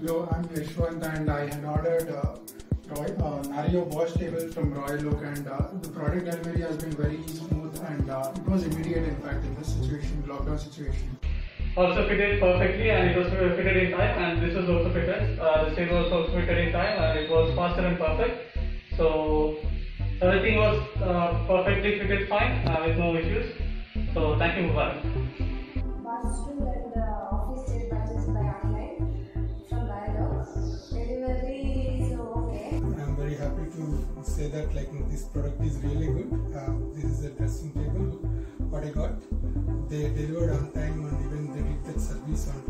Hello, I'm Yashwant and I had ordered uh, Roy, uh, Nario wash table from Royal Oak and uh, the product delivery has been very smooth and uh, it was immediate in fact in this situation, lockdown situation. also fitted perfectly and it was fitted in time and this was also fitted. Uh, the same was also fitted in time and it was faster and perfect. So everything was uh, perfectly fitted fine uh, with no issues. So thank you Mubarak. very happy to say that like hmm, this product is really good. Uh, this is a dressing table what I got. They delivered on time and even they did that service on